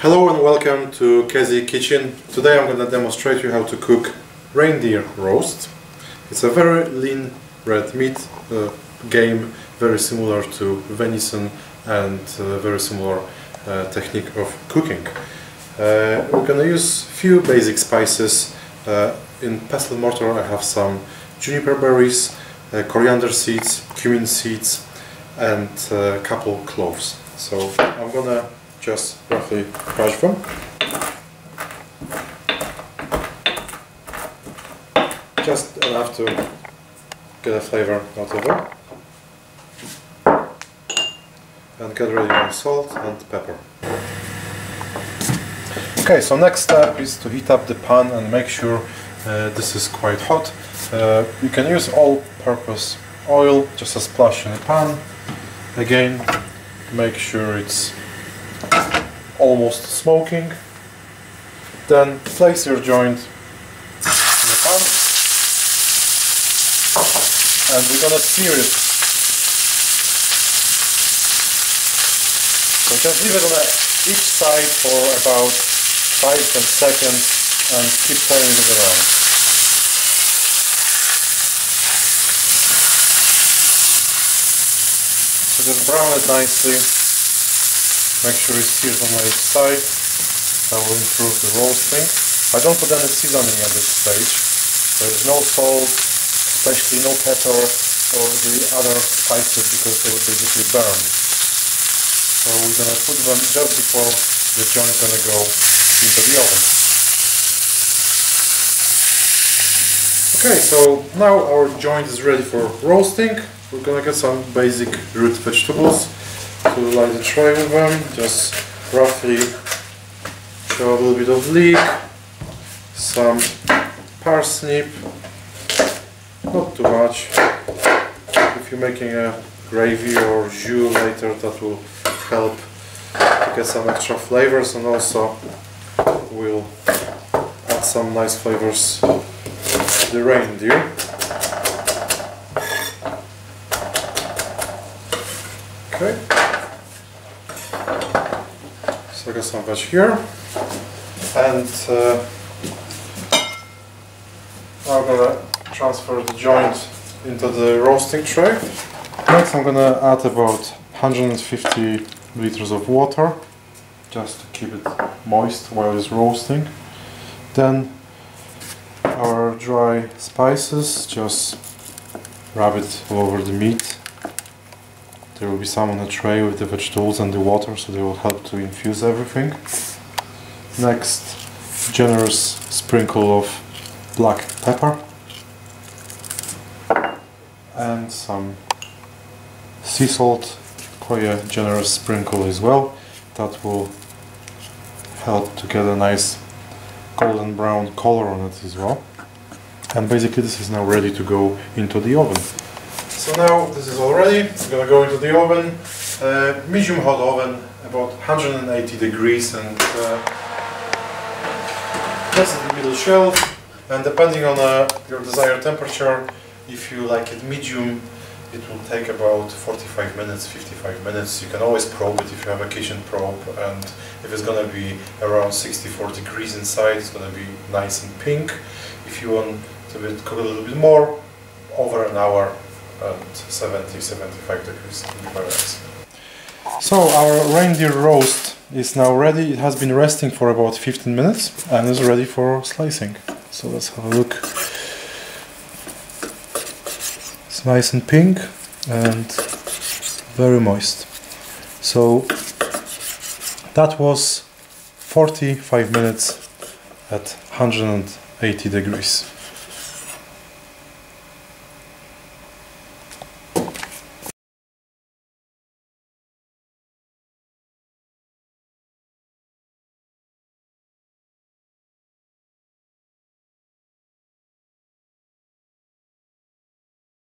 Hello and welcome to Kezie Kitchen. Today I'm going to demonstrate you how to cook reindeer roast. It's a very lean red meat uh, game, very similar to venison and uh, very similar uh, technique of cooking. Uh, we're going to use few basic spices. Uh, in pestle mortar I have some juniper berries, uh, coriander seeds, cumin seeds and a couple cloves. So I'm gonna just roughly crush them. Just enough to get a flavor out of them. And get ready with salt and pepper. Okay, so next step is to heat up the pan and make sure uh, this is quite hot. Uh, you can use all-purpose oil, just a splash in the pan. Again, make sure it's almost smoking. Then place your joint in the pan and we're gonna sear it. So just leave it on each side for about 5 10 seconds and keep turning it around. So just brown it nicely. Make sure it's seared on each side. That will improve the roasting. I don't put any seasoning at this stage. There is no salt, especially no pepper or the other spices because they would basically burn. So we're gonna put them just before the joint gonna go into the oven. Okay, so now our joint is ready for roasting. We're gonna get some basic root vegetables to light the tray with them. Just roughly show a little bit of leek, some parsnip, not too much. If you're making a gravy or jus later, that will help to get some extra flavors and also will add some nice flavors to the reindeer. Okay. So I got some veg here. And uh, I'm gonna transfer the joint into the roasting tray. Next I'm gonna add about 150 liters of water just to keep it moist while it's roasting. Then our dry spices, just rub it all over the meat there will be some on the tray with the vegetables and the water, so they will help to infuse everything. Next, generous sprinkle of black pepper and some sea salt, quite a generous sprinkle as well. That will help to get a nice golden brown color on it as well. And basically this is now ready to go into the oven. So now this is all ready. It's gonna go into the oven, uh, medium hot oven, about 180 degrees, and uh, that's the middle shelf. And depending on uh, your desired temperature, if you like it medium, it will take about 45 minutes, 55 minutes. You can always probe it if you have a kitchen probe, and if it's gonna be around 64 degrees inside, it's gonna be nice and pink. If you want to cook a little bit more, over an hour and 70-75 degrees So our reindeer roast is now ready. It has been resting for about 15 minutes and is ready for slicing. So let's have a look. It's nice and pink and very moist. So that was 45 minutes at 180 degrees.